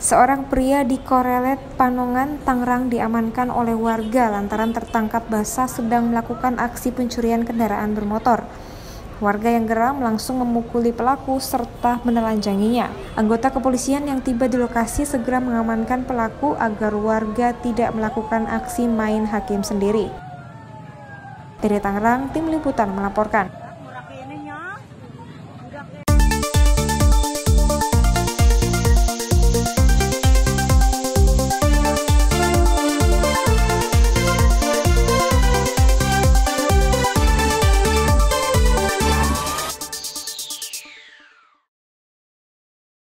Seorang pria di Korelet, Panongan, Tangerang diamankan oleh warga lantaran tertangkap basah sedang melakukan aksi pencurian kendaraan bermotor. Warga yang geram langsung memukuli pelaku serta menelanjanginya. Anggota kepolisian yang tiba di lokasi segera mengamankan pelaku agar warga tidak melakukan aksi main hakim sendiri. Dari Tangerang, tim liputan melaporkan.